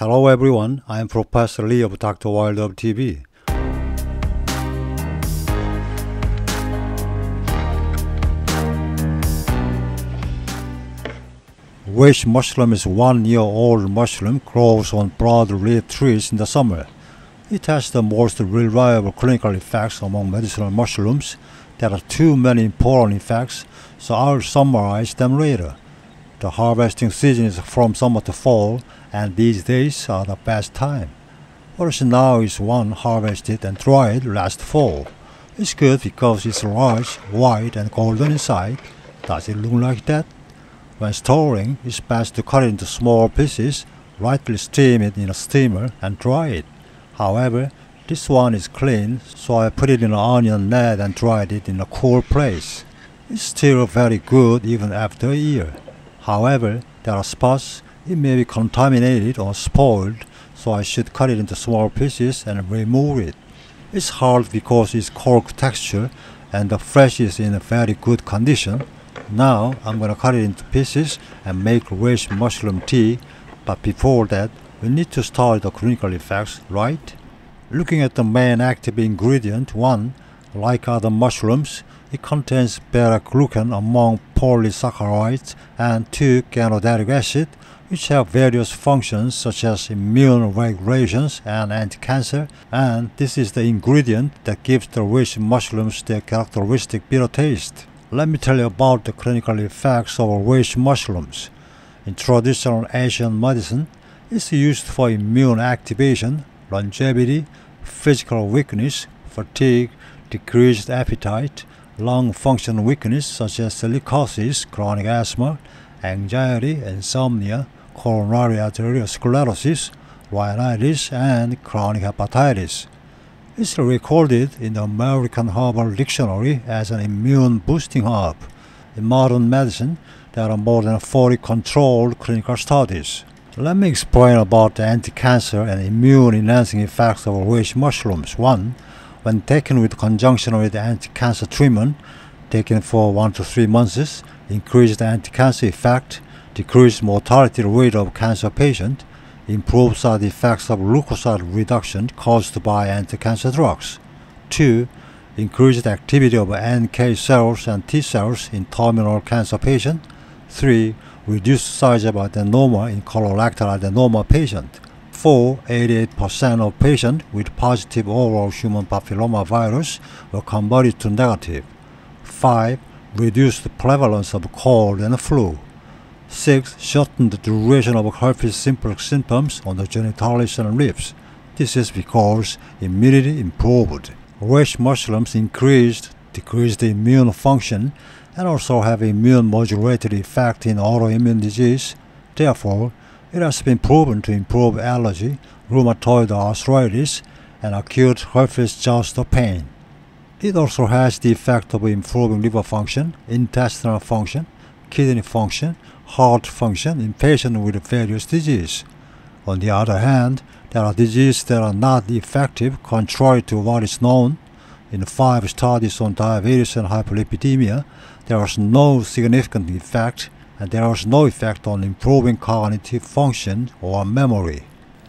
Hello everyone, I am Professor Lee of Dr. Wild of TV. Reishi mushroom is one year old mushroom grows on broad-leaf trees in the summer. It has the most reliable clinical effects among medicinal mushrooms. There are too many important effects, so I'll summarize them later. The harvesting season is from summer to fall, and these days are the best time. What now is one harvested and dried last fall. It's good because it's large, white, and golden inside. Does it look like that? When storing, it's best to cut it into small pieces, lightly steam it in a steamer, and dry it. However, this one is clean, so I put it in an onion net and dried it in a cool place. It's still very good even after a year. However, there are spots, it may be contaminated or spoiled, so I should cut it into small pieces and remove it. It's hard because it's cork texture and the flesh is in a very good condition. Now I'm gonna cut it into pieces and make reishi mushroom tea, but before that we need to start the clinical effects, right? Looking at the main active ingredient, 1. Like other mushrooms, it contains beta-glucan among polysaccharides and 2. ganoderic acid, which have various functions such as immune regulations and anti-cancer, and this is the ingredient that gives the reishi mushrooms their characteristic bitter taste. Let me tell you about the clinical effects of reishi mushrooms. In traditional Asian medicine, it's used for immune activation, longevity, physical weakness, fatigue, decreased appetite, lung function weakness such as silicosis, chronic asthma, anxiety, insomnia, coronary arterial sclerosis, rhinitis, and chronic hepatitis. It's recorded in the American Herbal Dictionary as an immune boosting herb. In modern medicine, there are more than 40 controlled clinical studies. Let me explain about the anti-cancer and immune-enhancing effects of reishi mushrooms. 1. When taken with conjunction with anti-cancer treatment, taken for 1 to 3 months, increased anti-cancer effect, decreased mortality rate of cancer patient, improves side effects of leukocyte reduction caused by anti-cancer drugs. 2. Increased activity of NK cells and T cells in terminal cancer patient. 3 reduced size of adenoma in colorectal adenoma patient. 4. 88% of patients with positive oral human papilloma virus were converted to negative. 5. Reduced prevalence of cold and flu. 6. Shortened the duration of herpes simplex symptoms on the genitalia and lips. This is because immunity improved. Reishi mushrooms increased, decreased the immune function and also have immune modulatory effect in autoimmune disease. Therefore, it has been proven to improve allergy, rheumatoid arthritis, and acute herpes zoster pain. It also has the effect of improving liver function, intestinal function, kidney function, heart function in patients with various diseases. On the other hand, there are diseases that are not effective contrary to what is known. In five studies on diabetes and hyperlipidemia, there was no significant effect and there was no effect on improving cognitive function or memory.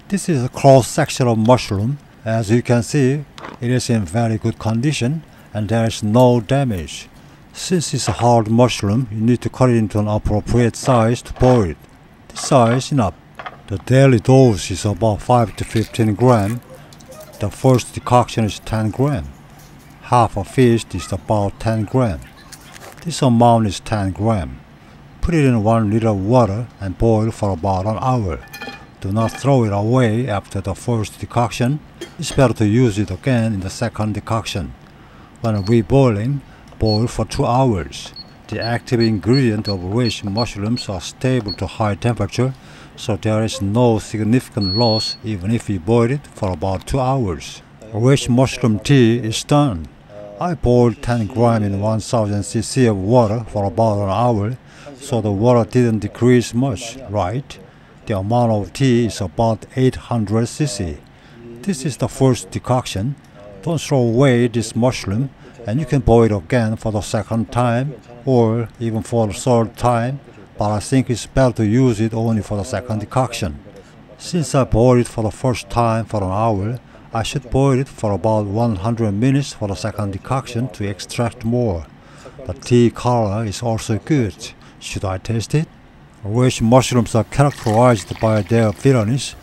This is a cross section of mushroom. As you can see, it is in very good condition and there is no damage. Since it's a hard mushroom, you need to cut it into an appropriate size to boil it. This size is enough. The daily dose is about 5 to 15 gram. The first decoction is 10 gram. Half a fish is about 10 gram. This amount is 10 gram. Put it in 1 liter of water and boil for about an hour. Do not throw it away after the first decoction. It's better to use it again in the second decoction. When reboiling, boil for 2 hours. The active ingredient of reishi mushrooms are stable to high temperature, so there is no significant loss even if you boil it for about 2 hours. Reishi mushroom tea is done. I boiled 10 grams in 1000 cc of water for about an hour, so the water didn't decrease much, right? The amount of tea is about 800 cc. This is the first decoction. Don't throw away this mushroom, and you can boil it again for the second time, or even for the third time, but I think it's better to use it only for the second decoction. Since I boiled it for the first time for an hour, I should boil it for about 100 minutes for the second decoction to extract more. The tea color is also good. Should I taste it? Reishi mushrooms are characterized by their bitterness,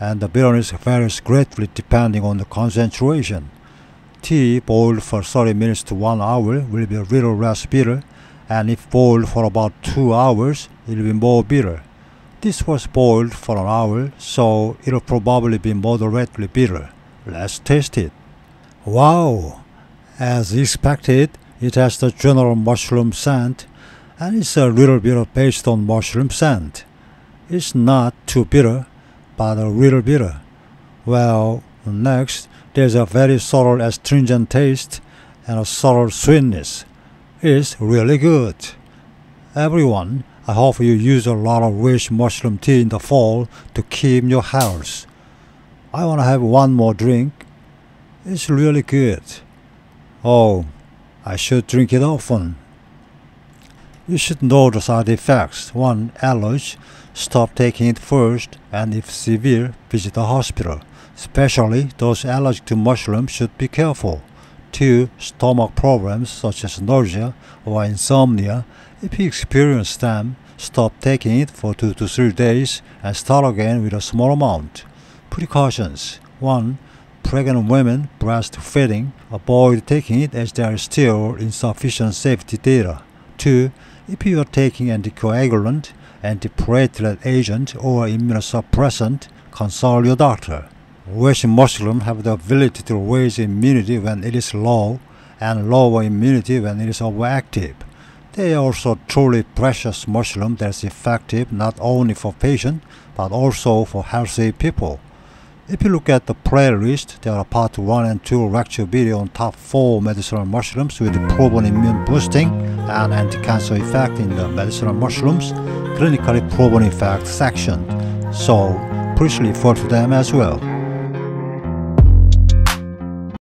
and the bitterness varies greatly depending on the concentration. Tea boiled for 30 minutes to 1 hour will be a little less bitter, and if boiled for about 2 hours, it will be more bitter. This was boiled for an hour, so it'll probably be moderately bitter. Let's taste it. Wow! As expected, it has the general mushroom scent, and it's a little bit of based on mushroom scent. It's not too bitter, but a little bitter. Well, next, there's a very subtle astringent taste and a subtle sweetness. It's really good. Everyone, I hope you use a lot of reishi mushroom tea in the fall to keep your house. I want to have one more drink. It's really good. Oh, I should drink it often. You should know the side effects. 1. Allergy. Stop taking it first, and if severe, visit the hospital. Especially those allergic to mushrooms should be careful. 2. Stomach problems such as nausea or insomnia. If you experience them, stop taking it for 2 to 3 days and start again with a small amount. Precautions 1. Pregnant women breastfeeding avoid taking it as there is still insufficient safety data. 2. If you are taking anticoagulant, antiplatelet agent, or immunosuppressant, consult your doctor. Reishi mushrooms have the ability to raise immunity when it is low and lower immunity when it is overactive. They are also truly precious mushroom that is effective not only for patients but also for healthy people. If you look at the playlist, there are part 1 and 2 lecture video on top 4 medicinal mushrooms with proven immune boosting and anti-cancer effect in the medicinal mushrooms, clinically proven effect section. So please refer to them as well.